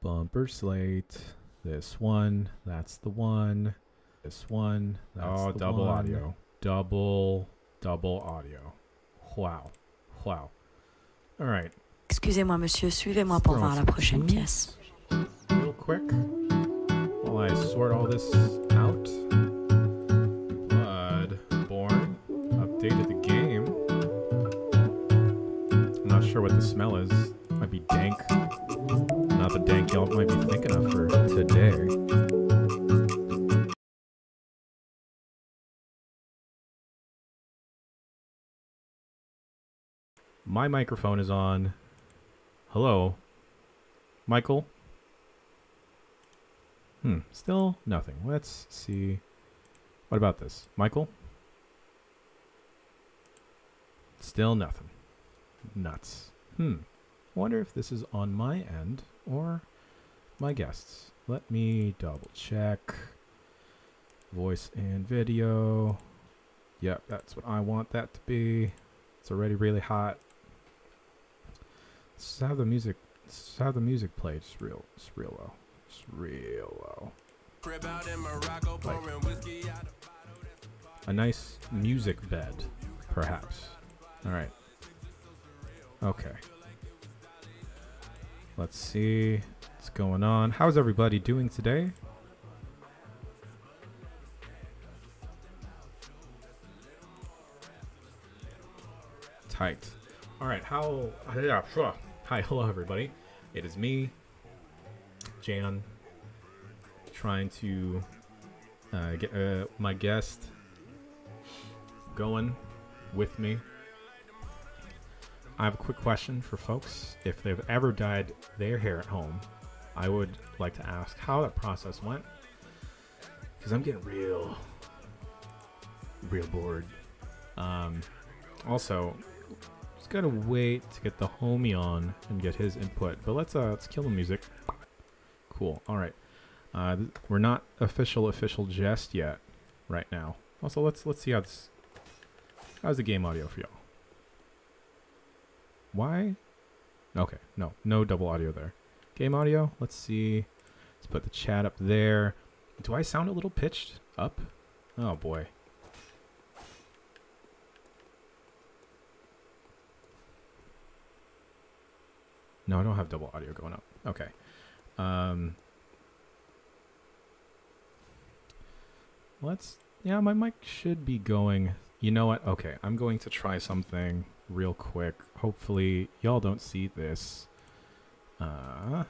Bumper slate. This one. That's the one. This one. That's oh, the double one. audio. Double, double audio. Wow. Wow. All right. Excusez-moi, monsieur, suivez-moi pour Throw voir la some prochaine pièce. Real quick. While I sort all this out. Bloodborne updated the game. I'm not sure what the smell is. Might be dank. Not the dank y'all might be thinking of for today. My microphone is on. Hello. Michael? Hmm, still nothing. Let's see. What about this? Michael? Still nothing. Nuts. Hmm. Wonder if this is on my end or my guests. Let me double check. Voice and video. Yep, that's what I want that to be. It's already really hot. Let's have the music. Let's have the music play. It's real. It's real low. It's real low. Like a nice music bed, perhaps. All right. Okay. Let's see what's going on. How's everybody doing today? Tight. All right. How? Yeah. sure. Hi. Hello, everybody. It is me, Jan, trying to uh, get uh, my guest going with me. I have a quick question for folks. If they've ever dyed their hair at home, I would like to ask how that process went. Because I'm getting real, real bored. Um, also, just gotta wait to get the homie on and get his input. But let's uh, let's kill the music. Cool. All right. Uh, we're not official official jest yet, right now. Also, let's let's see how this. How's the game audio for y'all? Why? Okay, no, no double audio there. Game audio. Let's see. Let's put the chat up there. Do I sound a little pitched up? Oh boy. No, I don't have double audio going up. Okay. Um, let's. Yeah, my mic should be going. You know what? Okay, I'm going to try something real quick. Hopefully, y'all don't see this. Uh,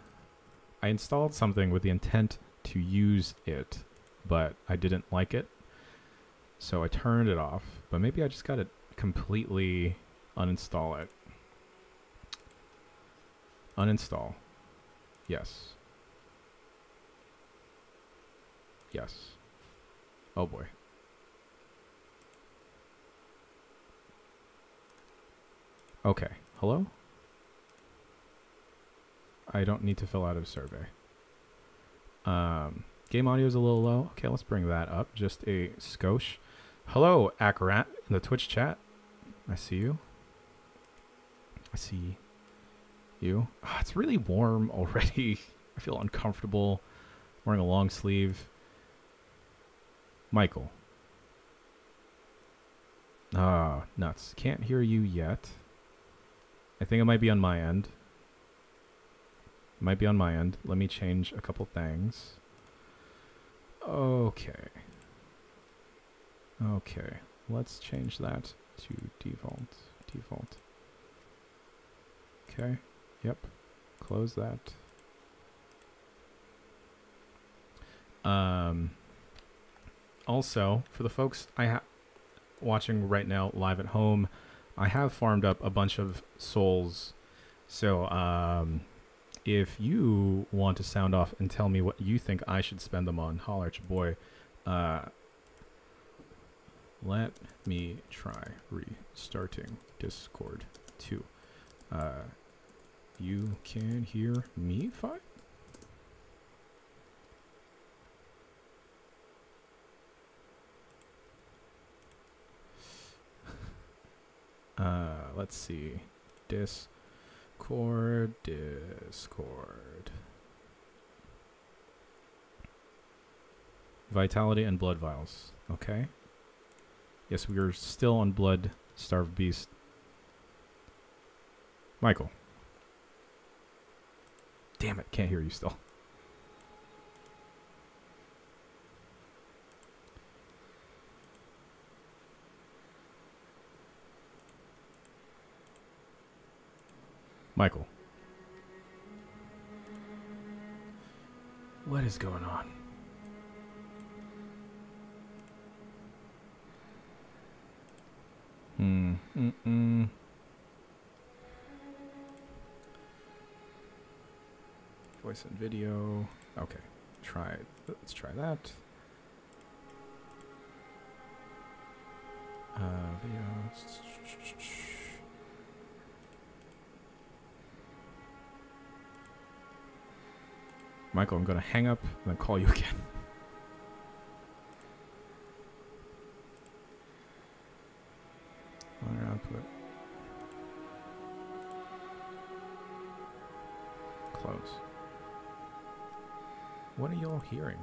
I installed something with the intent to use it, but I didn't like it. So I turned it off. But maybe I just got to completely uninstall it. Uninstall. Yes. Yes. Oh boy. Okay. Hello? I don't need to fill out a survey. Um, game audio is a little low. Okay, let's bring that up. Just a skosh. Hello, Akarat in the Twitch chat. I see you. I see you. Ah, it's really warm already. I feel uncomfortable wearing a long sleeve. Michael. Ah, nuts. Can't hear you yet. I think it might be on my end. Might be on my end. Let me change a couple things. Okay. Okay. Let's change that to default. Default. Okay. Yep. Close that. Um also, for the folks I ha- watching right now live at home, I have farmed up a bunch of souls. So, um, if you want to sound off and tell me what you think I should spend them on, holler at your boy. Uh, let me try restarting Discord too. Uh, you can hear me fine? Uh, let's see. Discord, Discord. Vitality and blood vials. Okay. Yes, we are still on blood starved beast. Michael. Damn it, can't hear you still. Michael. What is going on? Hmm. Mm-mm. Voice and video. Okay. Try. Let's try that. Uh, video. Michael, I'm gonna hang up and then call you again. Output. Close. What are y'all hearing?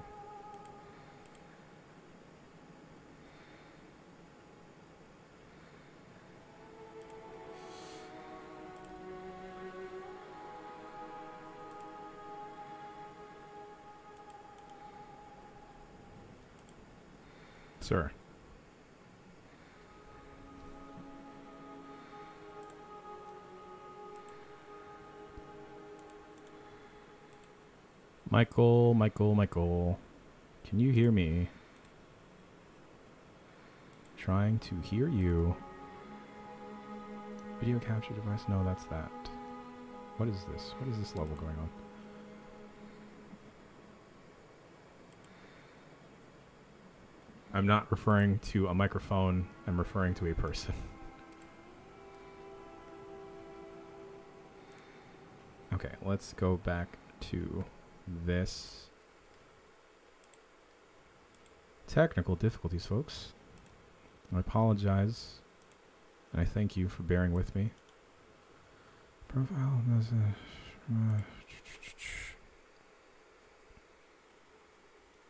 Sir. Michael, Michael, Michael. Can you hear me? Trying to hear you. Video capture device? No, that's that. What is this? What is this level going on? I'm not referring to a microphone, I'm referring to a person. okay, let's go back to this. Technical difficulties, folks. I apologize, and I thank you for bearing with me. Profile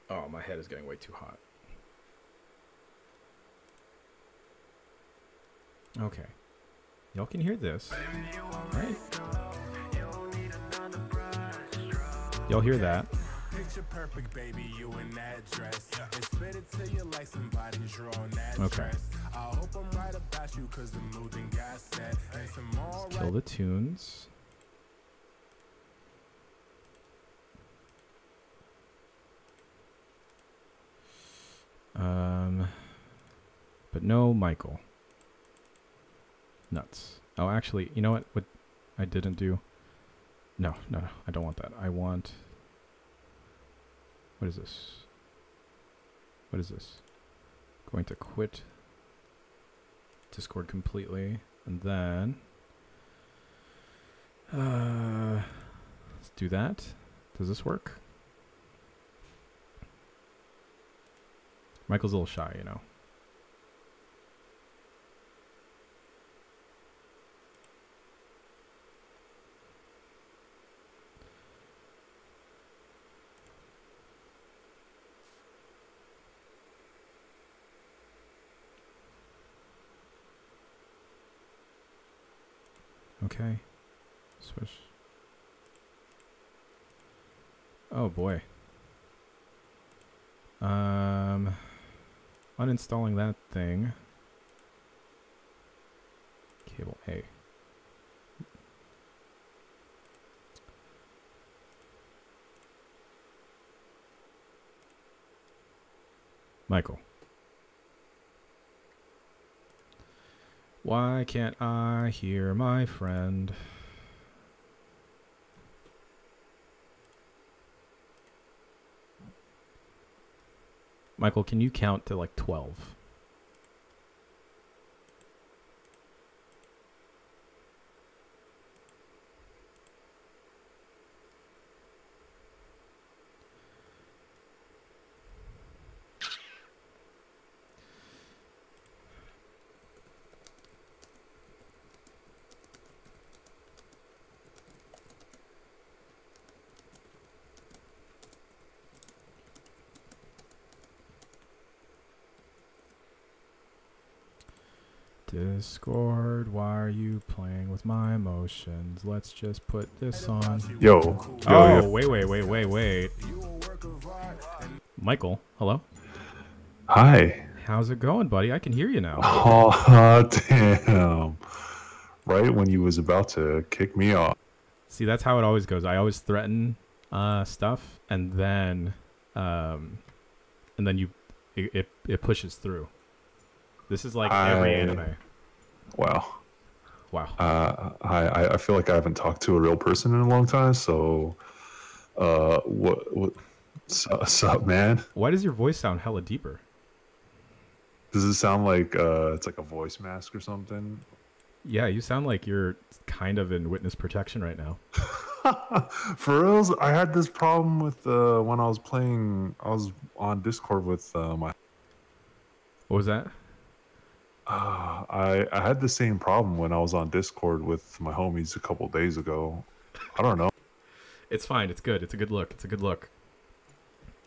Oh, my head is getting way too hot. Okay. Y'all can hear this, right? Y'all hear that? Picture perfect, baby, you in that dress. It's fitted to you like somebody's drawn that okay. dress. I hope I'm right about you the mood and got set. And some more Let's kill the tunes. Um, but no Michael. Nuts. Oh, actually, you know what? What I didn't do. No, no, no. I don't want that. I want. What is this? What is this? Going to quit Discord completely, and then. Uh, let's do that. Does this work? Michael's a little shy, you know. Okay. Switch. Oh boy. Um, uninstalling that thing. Cable A. Michael. Why can't I hear my friend? Michael, can you count to like 12? Discord, why are you playing with my emotions? Let's just put this on. Yo, yo, oh, yo. wait, wait, wait, wait, wait. Michael, hello. Hi. How's it going, buddy? I can hear you now. Oh, damn. Right when you was about to kick me off. See, that's how it always goes. I always threaten uh, stuff, and then, um, and then you, it, it, it pushes through. This is like every anime. Wow. Wow. Uh, I, I- I feel like I haven't talked to a real person in a long time. So, uh, what, what, what's up, man? Why does your voice sound hella deeper? Does it sound like uh, it's like a voice mask or something? Yeah, you sound like you're kind of in witness protection right now. For reals, I had this problem with uh, when I was playing. I was on Discord with uh, my. What was that? I I had the same problem when I was on Discord with my homies a couple days ago. I don't know. It's fine. It's good. It's a good look. It's a good look.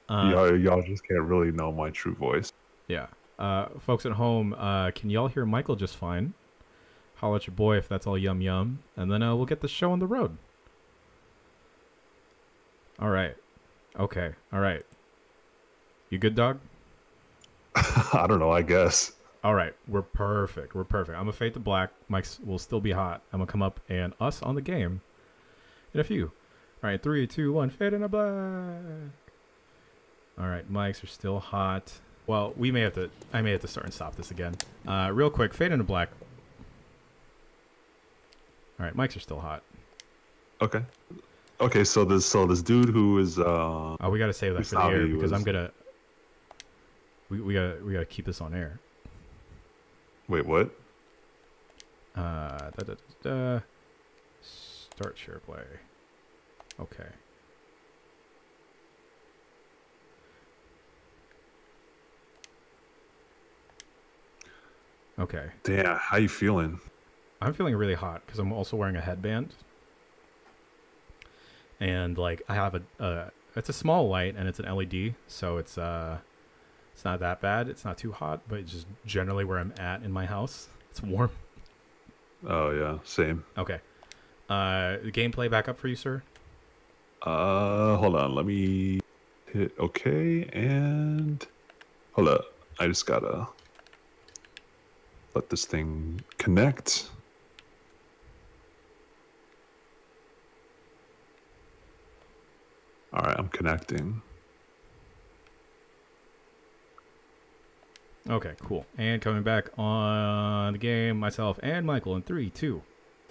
Uh, y'all, y'all just can't really know my true voice. Yeah. Uh, folks at home, uh, can y'all hear Michael just fine? Holla at your boy if that's all yum yum. And then uh, we'll get the show on the road. All right. Okay. All right. You good, dog? I don't know. I guess. All right. We're perfect. We're perfect. I'm to fade to black. Mics will still be hot. I'm going to come up and us on the game in a few. All right. Three, two, one. Fade into black. All right. Mics are still hot. Well, we may have to. I may have to start and stop this again. Uh, real quick. Fade into black. All right. Mics are still hot. Okay. Okay. So this so this dude who is uh Oh, we got to save that for the air because I'm gonna. We we got to we got to keep this on air. Wait what? Uh, da, da, da. Start share play. Okay. Okay. Damn. How you feeling? I'm feeling really hot because I'm also wearing a headband. And like I have a, uh, it's a small light and it's an LED, so it's uh, it's not that bad. It's not too hot, but just generally where I'm at in my house. It's warm. Oh yeah. Same. Okay. Uh, gameplay back up for you, sir. Uh, hold on. Let me hit OK and hold up. I just gotta let this thing connect. All right, I'm connecting. Okay, cool. And coming back on the game, myself and Michael in three, two,